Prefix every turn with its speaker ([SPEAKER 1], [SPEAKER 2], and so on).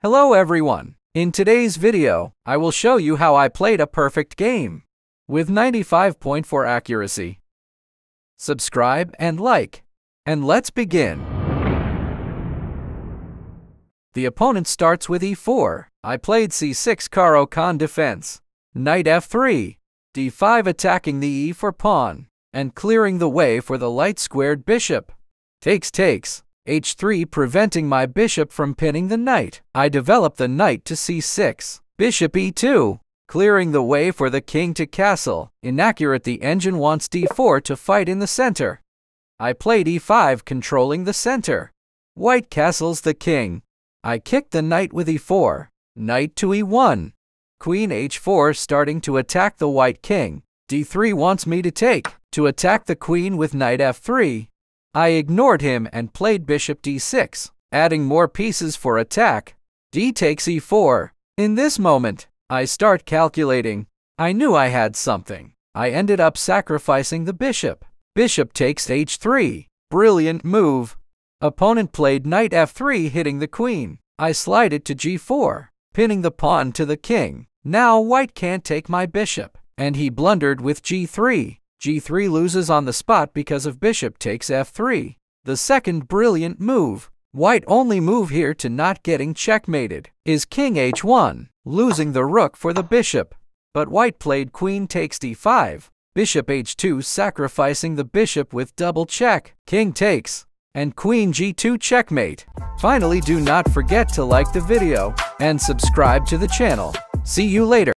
[SPEAKER 1] Hello everyone. In today's video, I will show you how I played a perfect game with 95.4 accuracy. Subscribe and like, and let's begin. The opponent starts with e4. I played c6 Caro-Kann defense. Knight f3, d5 attacking the e4 pawn, and clearing the way for the light-squared bishop. Takes takes, h3 preventing my bishop from pinning the knight. I develop the knight to c6. Bishop e2, clearing the way for the king to castle. Inaccurate the engine wants d4 to fight in the center. I played e5 controlling the center. White castles the king. I kick the knight with e4. Knight to e1. Queen h4 starting to attack the white king. d3 wants me to take. To attack the queen with knight f3. I ignored him and played bishop d6, adding more pieces for attack. d takes e4. In this moment, I start calculating. I knew I had something. I ended up sacrificing the bishop. Bishop takes h3. Brilliant move. Opponent played knight f3 hitting the queen. I slide it to g4, pinning the pawn to the king. Now white can't take my bishop, and he blundered with g3. G3 loses on the spot because of bishop takes f3. The second brilliant move, white only move here to not getting checkmated, is king h1, losing the rook for the bishop. But white played queen takes d5, bishop h2 sacrificing the bishop with double check, king takes, and queen g2 checkmate. Finally, do not forget to like the video and subscribe to the channel. See you later.